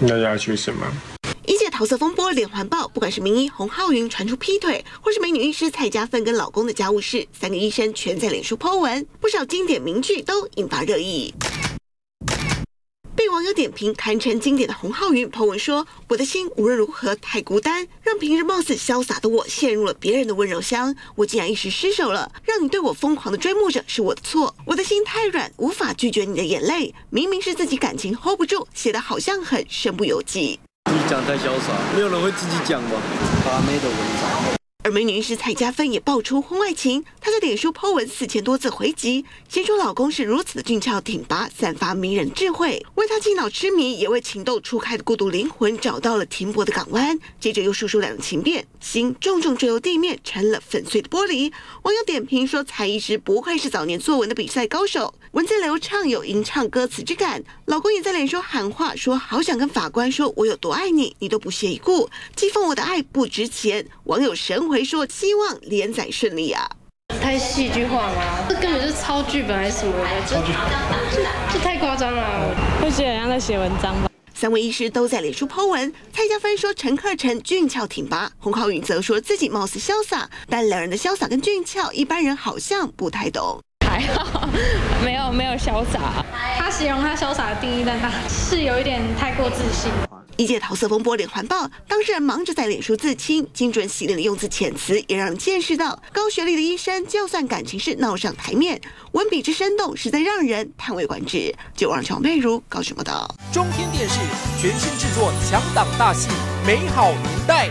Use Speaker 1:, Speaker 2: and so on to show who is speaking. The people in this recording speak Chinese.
Speaker 1: 那要求什么？
Speaker 2: 一届桃色风波连环爆，不管是名医洪浩云传出劈腿，或是美女医师蔡家芬跟老公的家务事，三个医生全在脸书 po 文，不少经典名句都引发热议。被网友点评堪称经典的洪浩云 po 文说：“我的心无论如何太孤单，让平日貌似潇洒的我陷入了别人的温柔乡。我竟然一时失手了，让你对我疯狂的追慕着，是我的错。我的心太软，无法拒绝你的眼泪。明明是自己感情 hold 不住，写的好像很身不由己。
Speaker 3: 自己讲太潇洒，没有人会自己讲吧？发霉的文章。”
Speaker 2: 而美女医师蔡家芬也爆出婚外情，她在脸书 po 文四千多次回击，先说老公是如此的俊俏挺拔，散发迷人智慧，为她倾倒痴迷，也为情窦初开的孤独灵魂找到了停泊的港湾。接着又述说两人情变，心重重坠入地面，成了粉碎的玻璃。网友点评说，蔡医师不愧是早年作文的比赛高手，文字流畅，有吟唱歌词之感。老公也在脸书喊话说，好想跟法官说我有多爱你，你都不屑一顾，讥讽我的爱不值钱。网友神回。说希望连载顺利啊！
Speaker 4: 太戏剧化吗？这根本就是抄剧本还是什么的？这这这太夸张了！
Speaker 5: 会觉得像在写文章吧？
Speaker 2: 三位医师都在脸书抛文，蔡家芬说陈克诚俊俏挺拔，洪浩宇则说自己貌似潇洒，但两人的潇洒跟俊俏，一般人好像不太懂。
Speaker 5: 还好，没有没有潇洒。
Speaker 4: 他形容他潇洒的定义，但他是有一点太过自信。
Speaker 2: 一届桃色风波连环爆，当事人忙着在脸书自清，精准洗脸的用字遣词，也让人见识到高学历的医生，就算感情事闹上台面，文笔之生动，实在让人叹为观止。就让乔妹如高雄报道。
Speaker 6: 中天电视全新制作强档大戏《美好年代》。